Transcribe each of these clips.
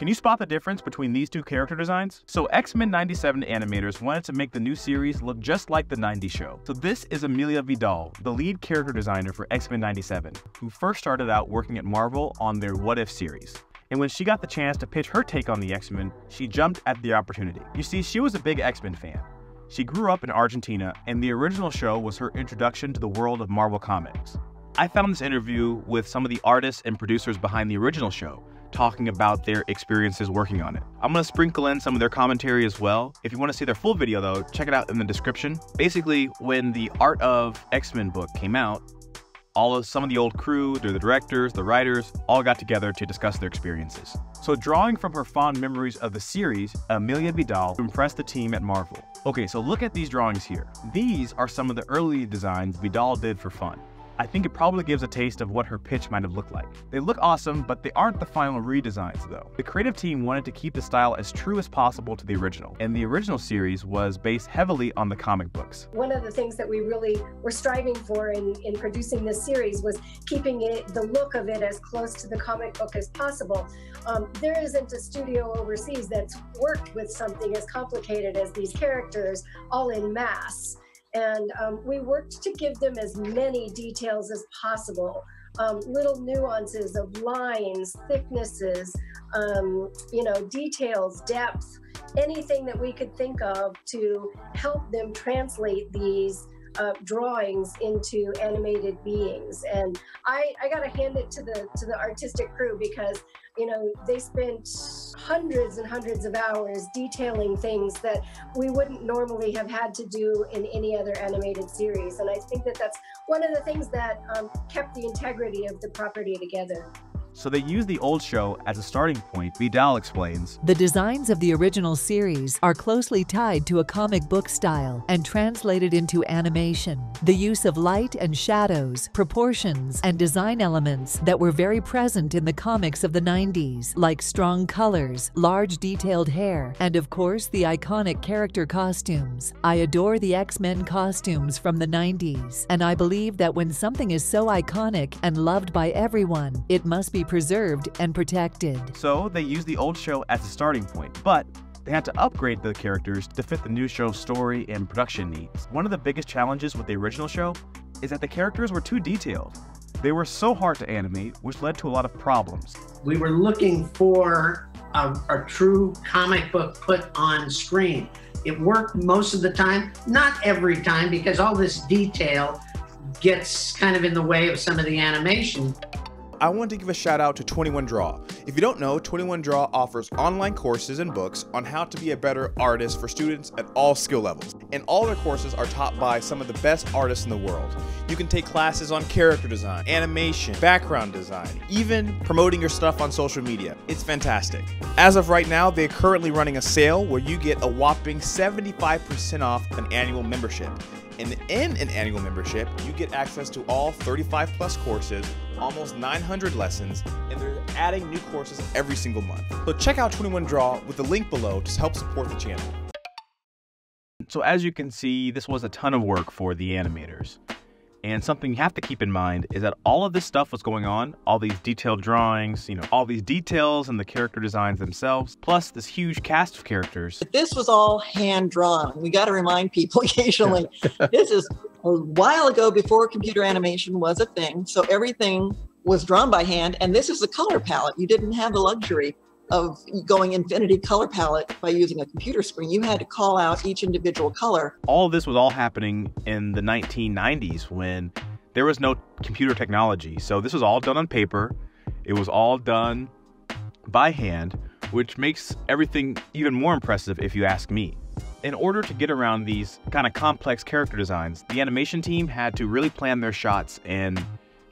Can you spot the difference between these two character designs? So X-Men 97 animators wanted to make the new series look just like the 90s show. So this is Amelia Vidal, the lead character designer for X-Men 97, who first started out working at Marvel on their What If series. And when she got the chance to pitch her take on the X-Men, she jumped at the opportunity. You see, she was a big X-Men fan. She grew up in Argentina, and the original show was her introduction to the world of Marvel Comics. I found this interview with some of the artists and producers behind the original show, talking about their experiences working on it. I'm gonna sprinkle in some of their commentary as well. If you wanna see their full video though, check it out in the description. Basically, when the Art of X-Men book came out, all of some of the old crew, the directors, the writers, all got together to discuss their experiences. So drawing from her fond memories of the series, Amelia Vidal impressed the team at Marvel. Okay, so look at these drawings here. These are some of the early designs Vidal did for fun. I think it probably gives a taste of what her pitch might have looked like. They look awesome, but they aren't the final redesigns though. The creative team wanted to keep the style as true as possible to the original, and the original series was based heavily on the comic books. One of the things that we really were striving for in, in producing this series was keeping it, the look of it as close to the comic book as possible. Um, there isn't a studio overseas that's worked with something as complicated as these characters all in mass and um, we worked to give them as many details as possible. Um, little nuances of lines, thicknesses, um, you know, details, depth, anything that we could think of to help them translate these uh, drawings into animated beings. And I, I got to hand it to the to the artistic crew because you know they spent hundreds and hundreds of hours detailing things that we wouldn't normally have had to do in any other animated series. And I think that that's one of the things that um, kept the integrity of the property together. So they use the old show as a starting point, Vidal explains. The designs of the original series are closely tied to a comic book style and translated into animation. The use of light and shadows, proportions, and design elements that were very present in the comics of the 90s, like strong colors, large detailed hair, and of course the iconic character costumes. I adore the X-Men costumes from the 90s, and I believe that when something is so iconic and loved by everyone, it must be be preserved and protected. So they used the old show as a starting point, but they had to upgrade the characters to fit the new show's story and production needs. One of the biggest challenges with the original show is that the characters were too detailed. They were so hard to animate, which led to a lot of problems. We were looking for a, a true comic book put on screen. It worked most of the time, not every time, because all this detail gets kind of in the way of some of the animation. I want to give a shout out to 21 Draw. If you don't know, 21 Draw offers online courses and books on how to be a better artist for students at all skill levels. And all their courses are taught by some of the best artists in the world. You can take classes on character design, animation, background design, even promoting your stuff on social media. It's fantastic. As of right now, they're currently running a sale where you get a whopping 75% off an annual membership. And in an annual membership, you get access to all 35 plus courses, almost 900 lessons, and they're adding new courses every single month. So check out 21 Draw with the link below to help support the channel. So as you can see, this was a ton of work for the animators. And something you have to keep in mind is that all of this stuff was going on, all these detailed drawings, you know, all these details and the character designs themselves, plus this huge cast of characters. This was all hand drawn. We got to remind people occasionally this is a while ago before computer animation was a thing. So everything was drawn by hand. And this is the color palette. You didn't have the luxury of going infinity color palette by using a computer screen. You had to call out each individual color. All this was all happening in the 1990s when there was no computer technology. So this was all done on paper. It was all done by hand, which makes everything even more impressive if you ask me. In order to get around these kind of complex character designs, the animation team had to really plan their shots and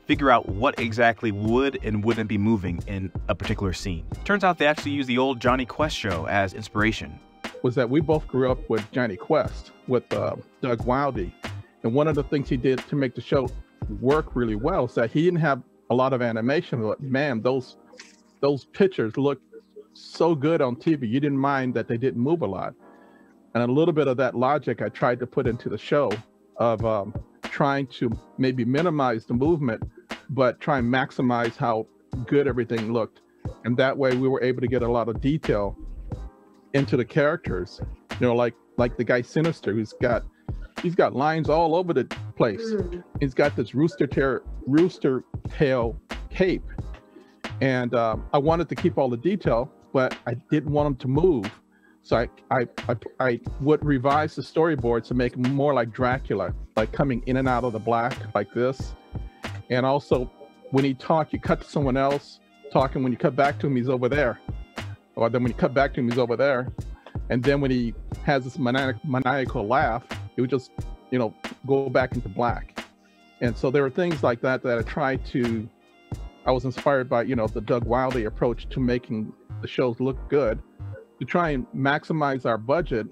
figure out what exactly would and wouldn't be moving in a particular scene. Turns out they actually used the old Jonny Quest show as inspiration. Was that we both grew up with Jonny Quest with uh, Doug Wildey, and one of the things he did to make the show work really well is that he didn't have a lot of animation, but man, those those pictures looked so good on TV. You didn't mind that they didn't move a lot, and a little bit of that logic I tried to put into the show of um, trying to maybe minimize the movement but try and maximize how good everything looked and that way we were able to get a lot of detail into the characters. You know, like like the guy Sinister, who's got he's got lines all over the place. Mm. He's got this rooster tail rooster tail cape, and um, I wanted to keep all the detail, but I didn't want him to move. So I, I, I, I would revise the storyboard to make more like Dracula, like coming in and out of the black like this. And also, when he talked, you cut to someone else talking. When you cut back to him, he's over there. Or then when you cut back to him, he's over there. And then when he has this maniac, maniacal laugh, it would just, you know, go back into black. And so there were things like that that I tried to. I was inspired by, you know, the Doug Wildey approach to making the shows look good, to try and maximize our budget,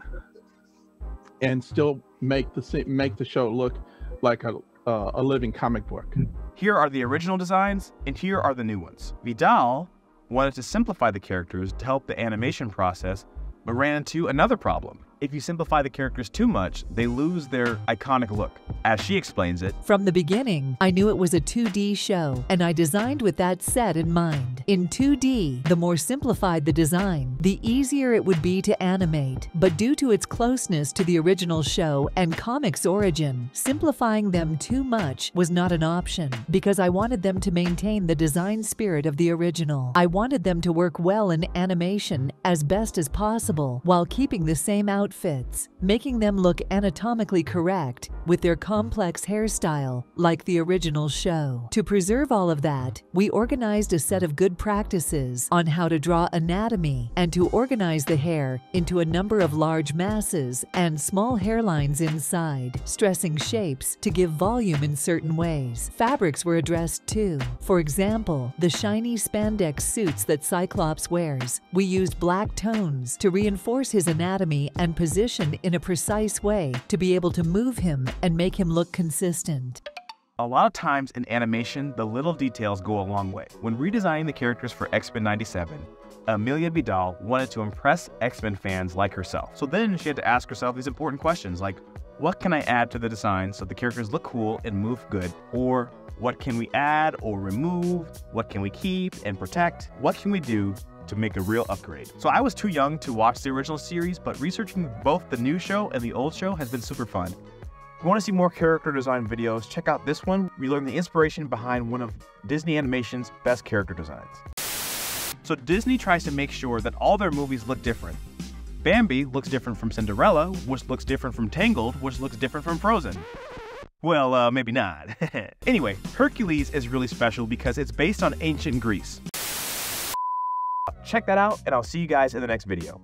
and still make the make the show look like a uh, a living comic book. Here are the original designs, and here are the new ones. Vidal wanted to simplify the characters to help the animation process, but ran into another problem. If you simplify the characters too much, they lose their iconic look. As she explains it, From the beginning, I knew it was a 2D show, and I designed with that set in mind. In 2D, the more simplified the design, the easier it would be to animate. But due to its closeness to the original show and comics origin, simplifying them too much was not an option because I wanted them to maintain the design spirit of the original. I wanted them to work well in animation as best as possible while keeping the same outfits, making them look anatomically correct with their complex hairstyle like the original show. To preserve all of that, we organized a set of good practices on how to draw anatomy and to organize the hair into a number of large masses and small hairlines inside, stressing shapes to give volume in certain ways. Fabrics were addressed too. For example, the shiny spandex suits that Cyclops wears. We used black tones to reinforce his anatomy and position in a precise way to be able to move him and make him look consistent. a lot of times in animation, the little details go a long way. When redesigning the characters for X Men 97, Amelia Vidal wanted to impress X Men fans like herself. So then she had to ask herself these important questions like, what can I add to the design so the characters look cool and move good? Or what can we add or remove? What can we keep and protect? What can we do to make a real upgrade? So I was too young to watch the original series, but researching both the new show and the old show has been super fun. If you want to see more character design videos, check out this one. We learn the inspiration behind one of Disney Animation's best character designs. So Disney tries to make sure that all their movies look different. Bambi looks different from Cinderella, which looks different from Tangled, which looks different from Frozen. Well, uh, maybe not. anyway, Hercules is really special because it's based on ancient Greece. Check that out, and I'll see you guys in the next video.